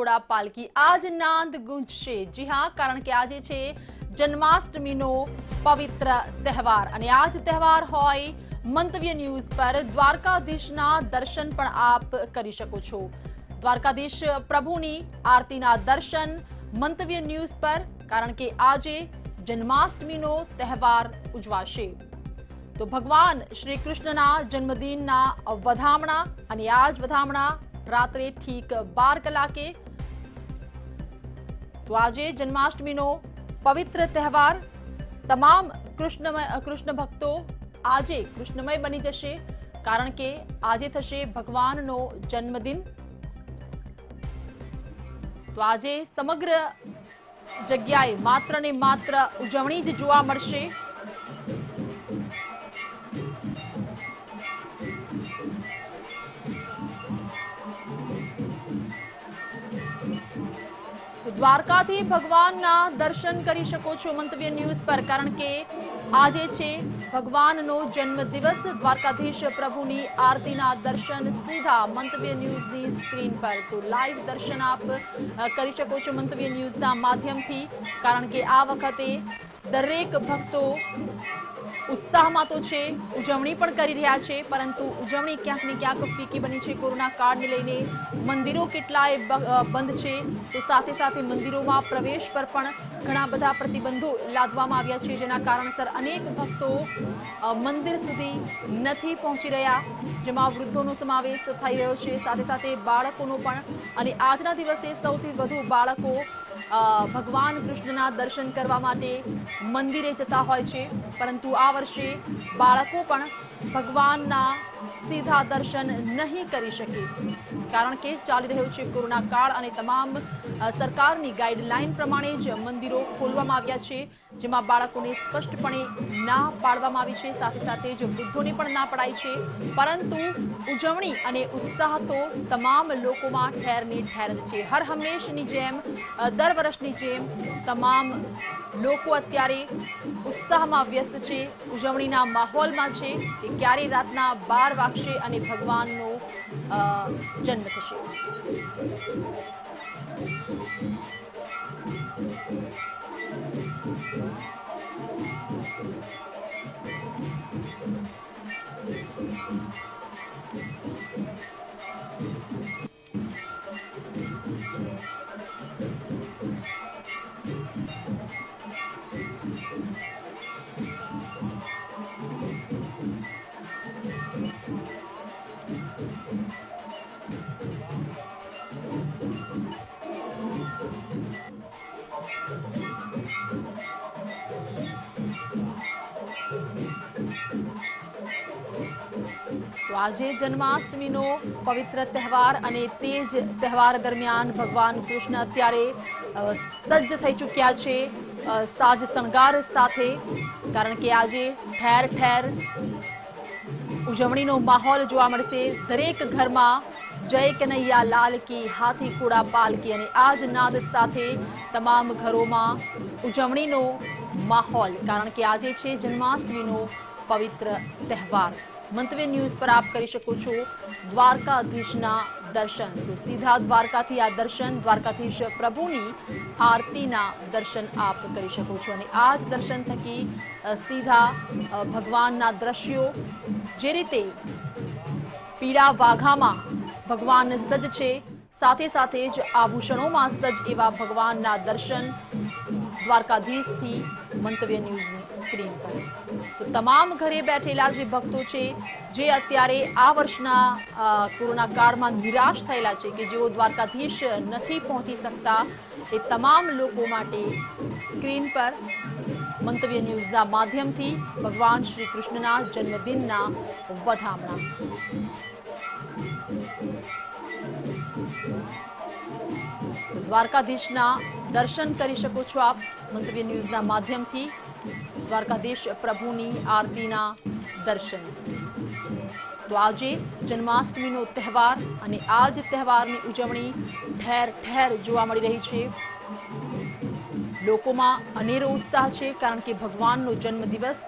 ઘોડા પાલકી આજ નાંદ ગુંજશે. જી હા, કારણ કે આજે છે જન્માષ્ટમીનો પવિત્ર તહેવાર. અને આજ તહેવાર હોય મંતવ્ય ન્યૂઝ પર દ્વારકાધીશના દર્શન પણ આપ કરી શકો છો. દ્વારકાધીશ પ્રભુની આરતીના દર્શન મંતવ્ય ન્યૂઝ પર, કારણ કે આજે જન્માષ્ટમીનો તહેવાર ઉજવાશે. તો ભગવાન શ્રી કૃષ્ણના જન્મદિનના વધામણા અને આજ વધામણા રાત્રે ઠીક બાર કલાકે તો આજે જન્માષ્ટમીનો પવિત્ર તહેવાર. તમામ કૃષ્ણમય, કૃષ્ણ ભક્તો આજે કૃષ્ણમય બની જશે, કારણ કે આજે થશે ભગવાનનો જન્મદિન. તો આજે સમગ્ર જગ્યાએ માત્ર ને માત્ર ઉજવણી જ જોવા મળશે. દ્વારકાથી ભગવાનના દર્શન કરી શકો છો મંતવ્ય ન્યૂઝ પર, કારણ કે આજે છે ભગવાનનો જન્મદિવસ. દ્વારકાધીશ પ્રભુની આરતીના દર્શન સીધા મંતવ્ય ન્યૂઝની સ્ક્રીન પર. તો લાઈવ દર્શન આપ કરી શકો છો મંતવ્ય ન્યૂઝના માધ્યમથી, કારણ કે આ વખતે દરેક ભક્તો ઉત્સાહમાં તો છે, ઉજવણી પણ કરી રહ્યા છે, પરંતુ ઉજવણી ક્યાંક ને ક્યાંક ફીકી બની છે. કોરોના કાળને લઈને મંદિરો કેટલાય બંધ છે. તો સાથે સાથે મંદિરોમાં પ્રવેશ પર પણ ઘણા બધા પ્રતિબંધો લાદવામાં આવ્યા છે, જેના કારણસર અનેક ભક્તો મંદિર સુધી નથી પહોંચી રહ્યા. જેમાં વૃદ્ધોનો સમાવેશ થઈ રહ્યો છે. સાથે સાથે બાળકોનો પણ અને આજના દિવસે સૌથી વધુ બાળકો ભગવાન કૃષ્ણના દર્શન કરવા માટે મંદિરે જતા હોય છે. પરંતુ આ વર્ષે બાળકો પણ ભગવાનના સીધા દર્શન નહીં કરી શકે. કારણ કે ચાલી રહ્યો છે કોરોના કાળ અને તમામ સરકારની ગાઈડલાઈન પ્રમાણે જ મંદિરો ખોલવામાં આવ્યા છે, જેમાં બાળકોને સ્પષ્ટપણે ના પાડવામાં આવી છે. સાથે સાથે જ વૃદ્ધોને પણ ના પડાય છે. પરંતુ ઉજવણી અને ઉત્સાહ તો તમામ લોકોમાં ઠેરની ઠેર છે. હર હંમેશની જેમ દર વર્ષની જેમ તમામ લોકો અત્યારે ઉત્સાહમાં વ્યસ્ત છે, ઉજવણીના માહોલમાં છે કે ક્યારે રાતના બાર વાગશે અને ભગવાનનો જન્મ થશે. આજે જન્માષ્ટમીનો પવિત્ર તહેવાર અને તે જ તહેવાર દરમિયાન ભગવાન કૃષ્ણ અત્યારે સજ્જ થઈ ચૂક્યા છે સાજ શણગાર સાથે. કારણ કે આજે ઠેર ઠેર ઉજવણીનો માહોલ જોવા મળશે. દરેક ઘરમાં જય કનૈયા લાલ કી, હાથી કુડા પાલકી અને આ જ નાદ સાથે તમામ ઘરોમાં ઉજવણીનો માહોલ. કારણ કે આજે છે જન્માષ્ટમીનો પવિત્ર તહેવાર. મંતવ્ય ન્યૂઝ પર આપ કરી શકો છો દ્વારકાધીશના દર્શન. તો સીધા દ્વારકાથી આ દર્શન, દ્વારકાધીશ પ્રભુની આરતીના દર્શન આપ કરી શકો છો. અને આ જ દર્શન થકી સીધા ભગવાનના દ્રશ્યો જે રીતે પીળા વાઘામાં ભગવાન સજ્જ છે, સાથે સાથે જ આભૂષણોમાં સજ્જ એવા ભગવાનના દર્શન દ્વારકાધીશથી મંતવ્ય ન્યૂઝની સ્ક્રીન પર. તો તમામ ઘરે બેઠેલા જે ભક્તો છે, જે અત્યારે આ વર્ષના કોરોના કાળમાં નિરાશ થયેલા છે કે જેઓ દ્વારકાધીશ નથી પહોંચી શકતા, એ તમામ લોકો માટે સ્ક્રીન પર મંતવ્ય ન્યૂઝના માધ્યમથી ભગવાન શ્રી કૃષ્ણના જન્મદિનના વધામણા. દ્વારકાધીશના દર્શન કરી શકો છો આપ મંતવ્ય ન્યૂઝના માધ્યમથી. દ્વારકાધીશ પ્રભુની આરતીના દર્શન. તો આજે જન્માષ્ટમીનો તહેવાર અને આ જ તહેવારની ઉજવણી ઠેર ઠેર જોવા મળી રહી છે. લોકોમાં અનેરો ઉત્સાહ છે કારણ કે ભગવાનનો જન્મદિવસ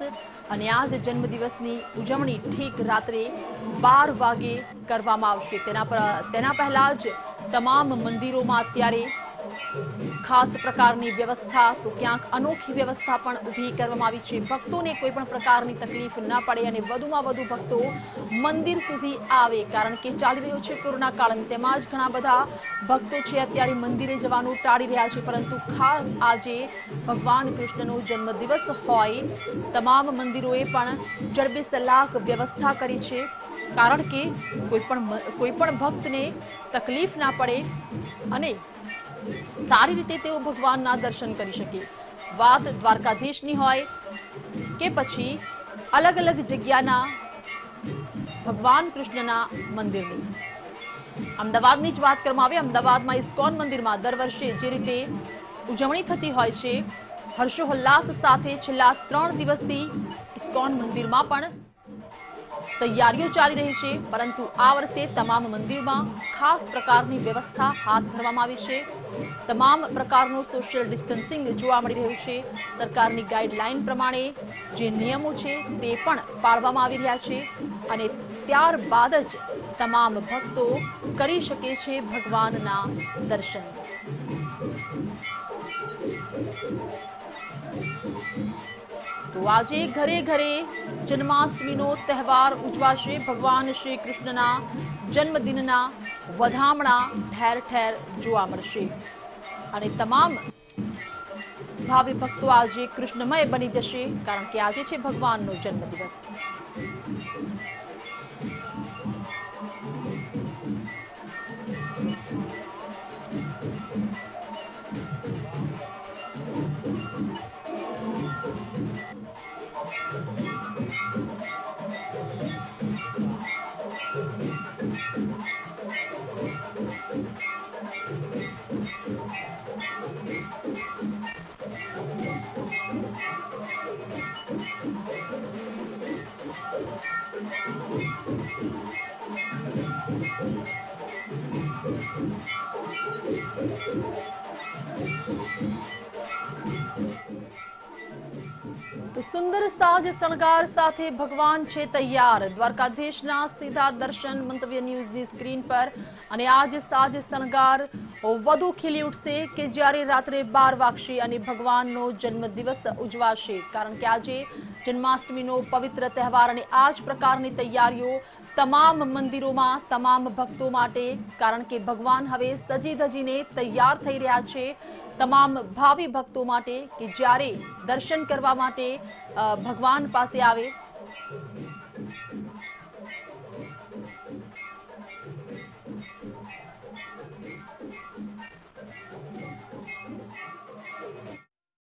અને આ જ જન્મદિવસની ઉજવણી ઠીક રાત્રે બાર વાગે કરવામાં આવશે. તેના પર તેના પહેલાં જ તમામ મંદિરોમાં અત્યારે ખાસ પ્રકારની વ્યવસ્થા તો ક્યાંક અનોખી વ્યવસ્થા પણ ઊભી કરવામાં આવી છે. ભક્તોને કોઈ પણ પ્રકારની તકલીફ ન પડે અને વધુમાં વધુ ભક્તો મંદિર સુધી આવે. કારણ કે ચાલી રહ્યો છે કોરોના કાળ તેમાં જ ઘણા બધા ભક્તો છે અત્યારે મંદિરે જવાનું ટાળી રહ્યા છે. પરંતુ ખાસ આજે ભગવાન કૃષ્ણનો જન્મદિવસ હોય. તમામ મંદિરોએ પણ જડબે સલાક વ્યવસ્થા કરી છે. કારણ કે કોઈ પણ કોઈ પણ ભક્તને તકલીફ ના પડે અને સારી રીતે તેઓ ભગવાનના દર્શન કરી શકે. વાત દ્વારકાધીશની હોય કે પછી અલગ અલગ જગ્યાના ભગવાન કૃષ્ણના મંદિરની. અમદાવાદની જ વાત કરવામાં આવે, અમદાવાદમાં ઇસ્કોન મંદિરમાં દર વર્ષે જે રીતે ઉજવણી થતી હોય છે, હર્ષોલ્લાસ સાથે છેલ્લા ત્રણ દિવસથી ઇસ્કોન મંદિરમાં પણ તૈયારીઓ ચાલી રહી છે, પરંતુ આ વર્ષે તમામ મંદિરમાં ખાસ પ્રકારની વ્યવસ્થા હાથ ધરવામાં આવી છે. તમામ પ્રકારનું સોશિયલ ડિસ્ટન્સિંગ જોવા મળી રહ્યું છે. સરકારની ગાઈડલાઈન પ્રમાણે જે નિયમો છે તે પણ પાળવામાં આવી રહ્યા છે અને ત્યારબાદ જ તમામ ભક્તો કરી શકે છે ભગવાનના દર્શન. તો આજે ઘરે ઘરે જન્માષ્ટમીનો તહેવાર ઉજવાશે ભગવાન શ્રી કૃષ્ણના જન્મદિનના વધામણા ઠેર ઠેર જોવા મળશે. અને તમામ ભાવિ ભક્તો આજે કૃષ્ણમય બની જશે, કારણ કે આજે છે ભગવાનનો જન્મદિવસ. સુંદર સાજ શણગાર સાથે ભગવાન છે તૈયાર. દ્વારકાધીશના સીધા દર્શન મંતવ્ય ન્યૂઝની સ્ક્રીન પર. અને આજ સાજ શણગાર વધુ ખીલી ઉઠશે કે જ્યારે રાત્રે બાર વાગશે અને ભગવાનનો જન્મદિવસ ઉજવાશે. કારણ કે આજે જન્માષ્ટમીનો પવિત્ર તહેવાર અને આ જ પ્રકારની તૈયારીઓ તમામ મંદિરોમાં, તમામ ભક્તો માટે. કારણ કે ભગવાન હવે સજી ધજીને તૈયાર થઈ રહ્યા છે. તમામ ભાવિ ભક્તો માટે કે જ્યારે દર્શન કરવા માટે ભગવાન પાસે આવે.